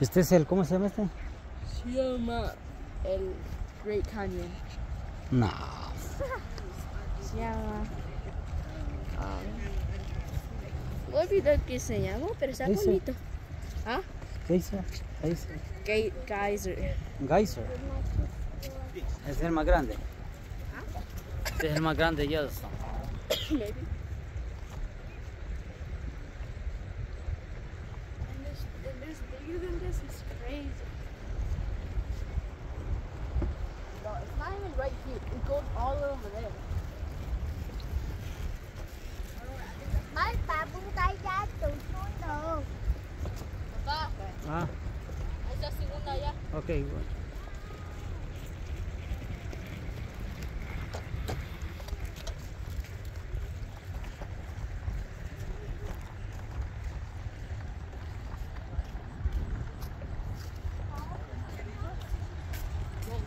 Este es el, ¿cómo se llama este? Se llama el Great Canyon. No. Se llama. Um, no olvidé qué se llama, pero está Ese. bonito. ¿Ah? Geyser. Geyser. Gate Geyser. Geyser. Es el más grande. Este es el más grande de Yellowstone. Maybe. right here. It goes all over there. Mấy bà buông tay ra từ xuống đường. Papa. Ah. Okay.